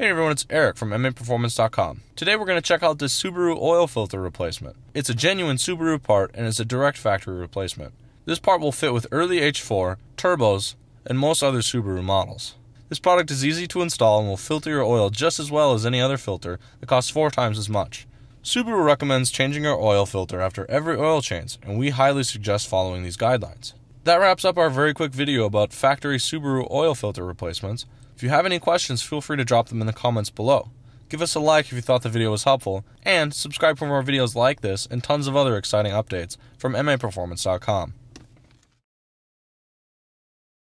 Hey everyone, it's Erik from MAPerformance.com. Today we're going to check out this Subaru oil filter replacement. It's a genuine Subaru part and is a direct factory replacement. This part will fit with early H4, turbos, and most other Subaru models. This product is easy to install and will filter your oil just as well as any other filter that costs four times as much. Subaru recommends changing your oil filter after every oil change, and we highly suggest following these guidelines. That wraps up our very quick video about factory Subaru oil filter replacements. If you have any questions, feel free to drop them in the comments below. Give us a like if you thought the video was helpful, and subscribe for more videos like this and tons of other exciting updates from MAPerformance.com.